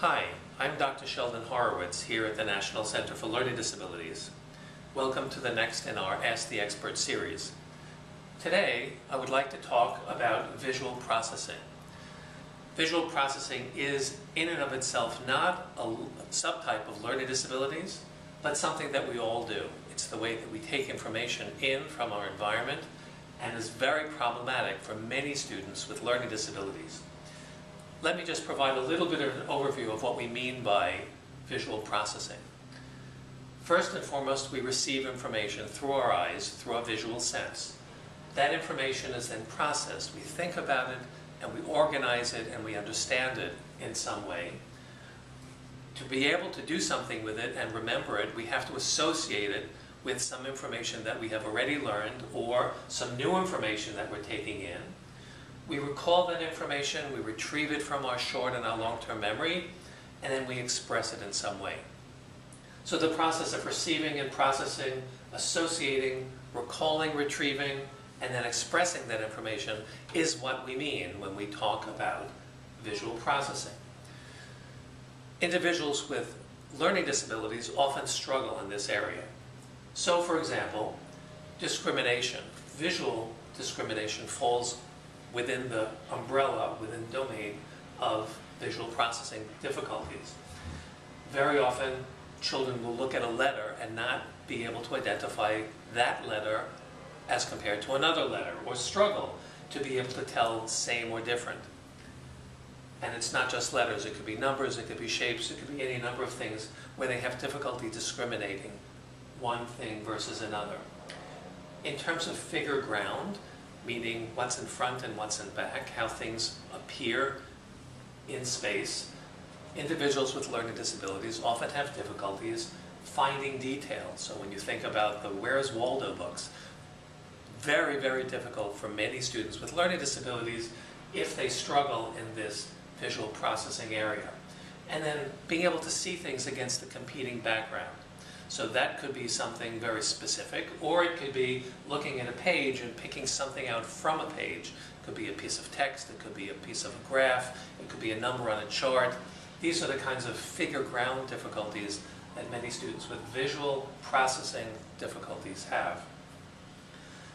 Hi, I'm Dr. Sheldon Horowitz here at the National Center for Learning Disabilities. Welcome to the next in our Ask the Expert series. Today, I would like to talk about visual processing. Visual processing is, in and of itself, not a subtype of learning disabilities, but something that we all do. It's the way that we take information in from our environment and is very problematic for many students with learning disabilities. Let me just provide a little bit of an overview of what we mean by visual processing. First and foremost, we receive information through our eyes, through our visual sense. That information is then processed. We think about it, and we organize it, and we understand it in some way. To be able to do something with it and remember it, we have to associate it with some information that we have already learned or some new information that we're taking in. We recall that information, we retrieve it from our short and our long-term memory, and then we express it in some way. So the process of receiving and processing, associating, recalling, retrieving, and then expressing that information is what we mean when we talk about visual processing. Individuals with learning disabilities often struggle in this area. So, for example, discrimination, visual discrimination falls within the umbrella, within the domain of visual processing difficulties. Very often, children will look at a letter and not be able to identify that letter as compared to another letter, or struggle to be able to tell same or different. And it's not just letters, it could be numbers, it could be shapes, it could be any number of things where they have difficulty discriminating one thing versus another. In terms of figure ground, meaning what's in front and what's in back, how things appear in space, individuals with learning disabilities often have difficulties finding details. So when you think about the Where's Waldo books, very, very difficult for many students with learning disabilities if they struggle in this visual processing area. And then being able to see things against the competing background. So that could be something very specific, or it could be looking at a page and picking something out from a page. It could be a piece of text, it could be a piece of a graph, it could be a number on a chart. These are the kinds of figure ground difficulties that many students with visual processing difficulties have.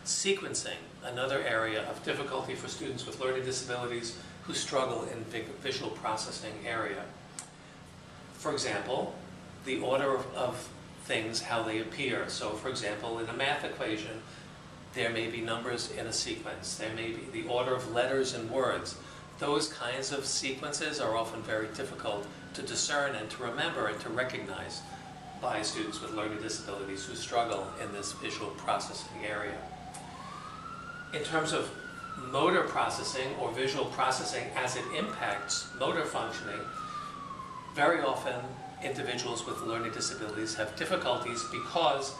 Sequencing, another area of difficulty for students with learning disabilities who struggle in the visual processing area. For example, the order of, of things, how they appear. So for example, in a math equation, there may be numbers in a sequence. There may be the order of letters and words. Those kinds of sequences are often very difficult to discern and to remember and to recognize by students with learning disabilities who struggle in this visual processing area in terms of motor processing or visual processing as it impacts motor functioning, very often individuals with learning disabilities have difficulties because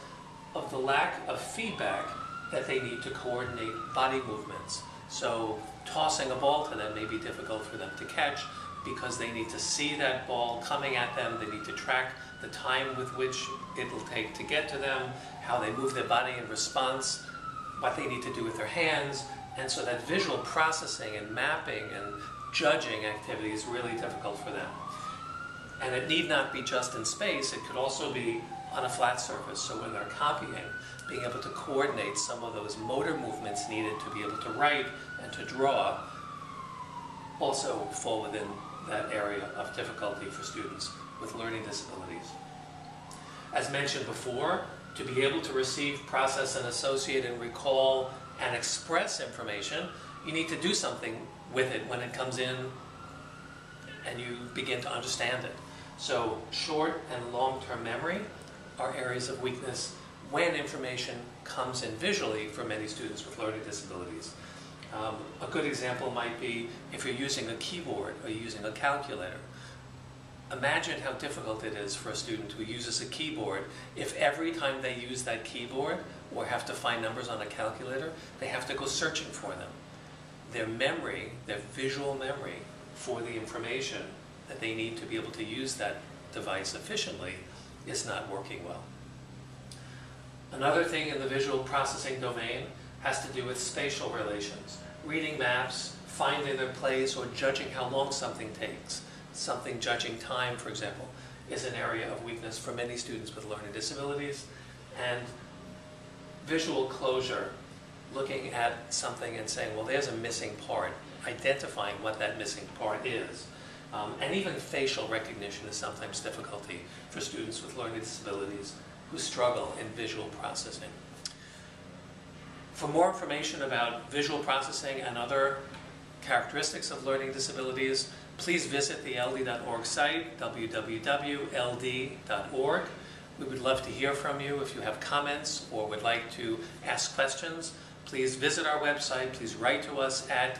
of the lack of feedback that they need to coordinate body movements. So tossing a ball to them may be difficult for them to catch because they need to see that ball coming at them, they need to track the time with which it will take to get to them, how they move their body in response what they need to do with their hands, and so that visual processing and mapping and judging activity is really difficult for them. And it need not be just in space, it could also be on a flat surface. So when they're copying, being able to coordinate some of those motor movements needed to be able to write and to draw also fall within that area of difficulty for students with learning disabilities. As mentioned before, to be able to receive, process, and associate and recall and express information, you need to do something with it when it comes in and you begin to understand it. So short and long-term memory are areas of weakness when information comes in visually for many students with learning disabilities. Um, a good example might be if you're using a keyboard or using a calculator imagine how difficult it is for a student who uses a keyboard if every time they use that keyboard or have to find numbers on a calculator, they have to go searching for them. Their memory, their visual memory for the information that they need to be able to use that device efficiently is not working well. Another thing in the visual processing domain has to do with spatial relations. Reading maps, finding their place, or judging how long something takes something judging time, for example, is an area of weakness for many students with learning disabilities. And visual closure, looking at something and saying, well, there's a missing part, identifying what that missing part is. Um, and even facial recognition is sometimes difficulty for students with learning disabilities who struggle in visual processing. For more information about visual processing and other characteristics of learning disabilities, please visit the ld.org site, www.ld.org. We would love to hear from you if you have comments or would like to ask questions. Please visit our website. Please write to us at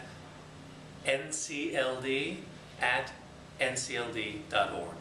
ncld at ncld.org.